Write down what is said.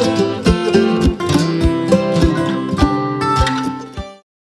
love.